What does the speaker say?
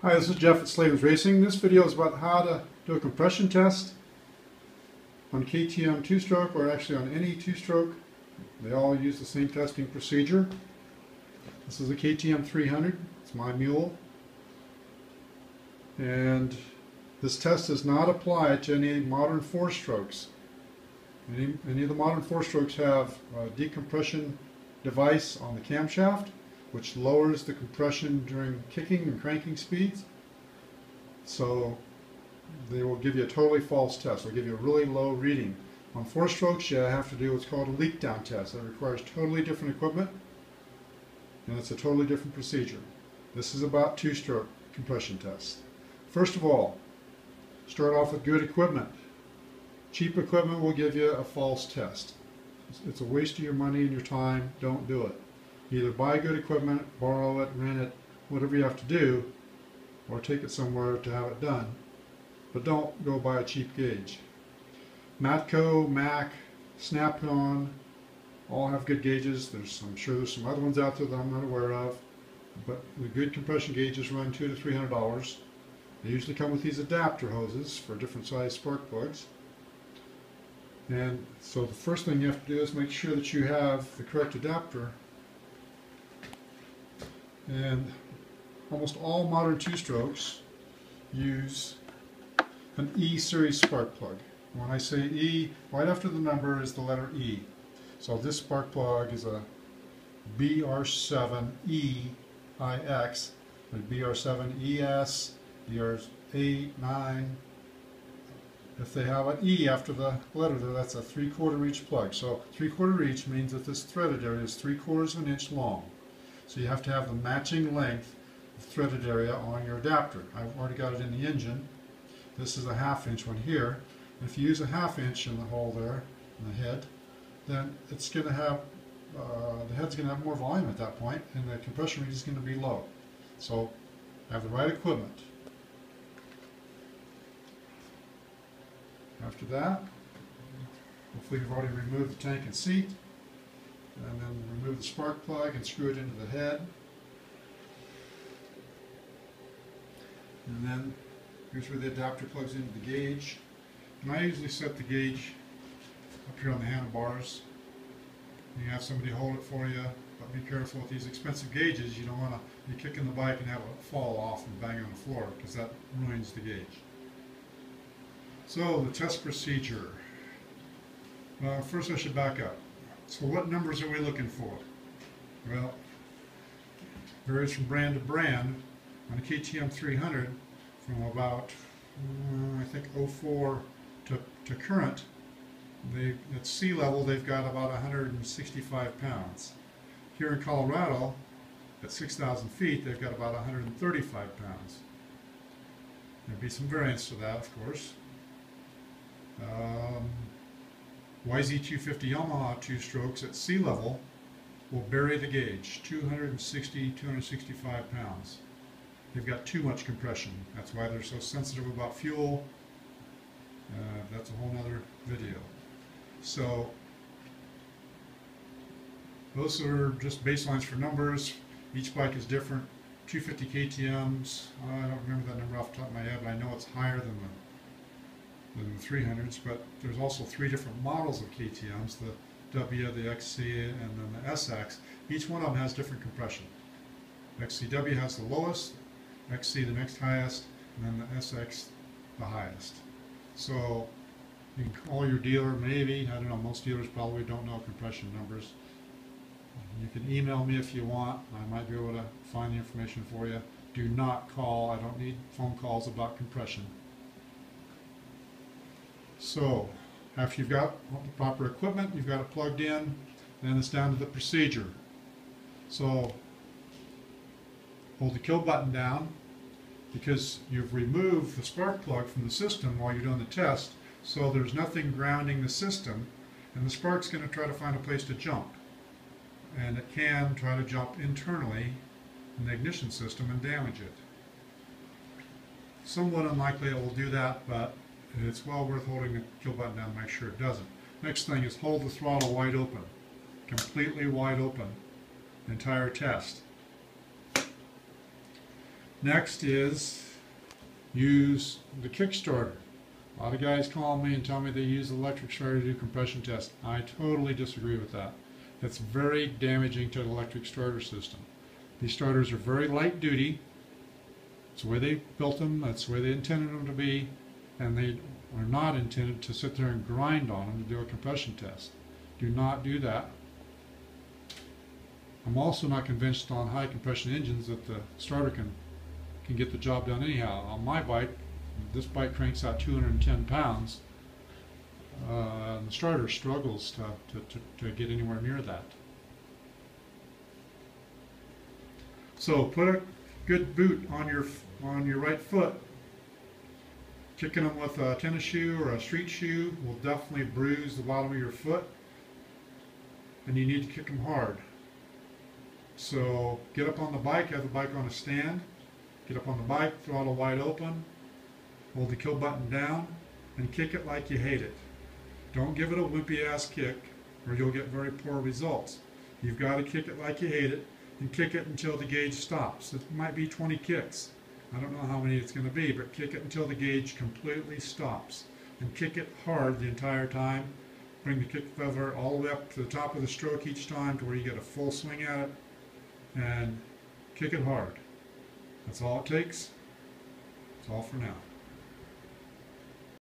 Hi, this is Jeff at Slavens Racing. This video is about how to do a compression test on KTM two-stroke or actually on any two-stroke. They all use the same testing procedure. This is a KTM 300. It's my mule. And this test does not apply to any modern four-strokes. Any, any of the modern four-strokes have a decompression device on the camshaft which lowers the compression during kicking and cranking speeds. So they will give you a totally false test. They'll give you a really low reading. On four strokes, you have to do what's called a leak down test. That requires totally different equipment, and it's a totally different procedure. This is about two stroke compression tests. First of all, start off with good equipment. Cheap equipment will give you a false test. It's a waste of your money and your time. Don't do it. Either buy good equipment, borrow it, rent it, whatever you have to do, or take it somewhere to have it done. But don't go buy a cheap gauge. Matco, Mac, Snap-on, all have good gauges. There's, I'm sure there's some other ones out there that I'm not aware of. But the good compression gauges run two to three hundred dollars. They usually come with these adapter hoses for different size spark plugs. And so the first thing you have to do is make sure that you have the correct adapter and almost all modern two-strokes use an E-series spark plug. When I say E, right after the number is the letter E. So this spark plug is a BR7EIX, BR7ES, BR8, 9. If they have an E after the letter there, that's a three-quarter inch plug. So three-quarter inch means that this threaded area is three-quarters of an inch long. So you have to have the matching length of threaded area on your adapter. I've already got it in the engine. This is a half inch one here. If you use a half inch in the hole there, in the head, then it's going to have, uh, the head's going to have more volume at that point and the compression rate is going to be low. So have the right equipment. After that, hopefully you've already removed the tank and seat and then remove the spark plug and screw it into the head. And then here's where the adapter plugs into the gauge. And I usually set the gauge up here on the handlebars. You have somebody hold it for you, but be careful with these expensive gauges. You don't want to be kicking the bike and have it fall off and bang on the floor because that ruins the gauge. So the test procedure. Uh, first I should back up. So what numbers are we looking for? Well, varies from brand to brand. On a KTM 300, from about, uh, I think, 04 to, to current, they, at sea level, they've got about 165 pounds. Here in Colorado, at 6,000 feet, they've got about 135 pounds. There'd be some variance to that, of course. Um, YZ250 Yamaha two strokes at sea level will bury the gauge, 260, 265 pounds. They've got too much compression. That's why they're so sensitive about fuel. Uh, that's a whole other video. So those are just baselines for numbers. Each bike is different. 250 KTMs, I don't remember that number off the top of my head, but I know it's higher than the than the 300s, but there's also three different models of KTMs, the W, the XC, and then the SX. Each one of them has different compression. XCW has the lowest, XC the next highest, and then the SX the highest. So you can call your dealer, maybe, I don't know, most dealers probably don't know compression numbers. You can email me if you want, I might be able to find the information for you. Do not call, I don't need phone calls about compression. So after you've got the proper equipment, you've got it plugged in, then it's down to the procedure. So hold the kill button down because you've removed the spark plug from the system while you're doing the test so there's nothing grounding the system and the spark's going to try to find a place to jump and it can try to jump internally in the ignition system and damage it. Somewhat unlikely it will do that but it's well worth holding the kill button down to make sure it doesn't. Next thing is hold the throttle wide open, completely wide open, entire test. Next is use the Kickstarter. A lot of guys call me and tell me they use electric starter to do compression tests. I totally disagree with that. That's very damaging to the electric starter system. These starters are very light duty. It's the way they built them, that's the way they intended them to be, and they are not intended to sit there and grind on them to do a compression test. Do not do that. I'm also not convinced on high compression engines that the starter can can get the job done anyhow. On my bike, this bike cranks out 210 pounds. Uh, the starter struggles to, to, to, to get anywhere near that. So put a good boot on your on your right foot. Kicking them with a tennis shoe or a street shoe will definitely bruise the bottom of your foot, and you need to kick them hard. So get up on the bike, have the bike on a stand, Get up on the bike, throttle wide open, hold the kill button down, and kick it like you hate it. Don't give it a wimpy ass kick, or you'll get very poor results. You've got to kick it like you hate it, and kick it until the gauge stops. It might be 20 kicks. I don't know how many it's going to be, but kick it until the gauge completely stops. And kick it hard the entire time. Bring the kick feather all the way up to the top of the stroke each time to where you get a full swing at it. And kick it hard. That's all it takes. That's all for now.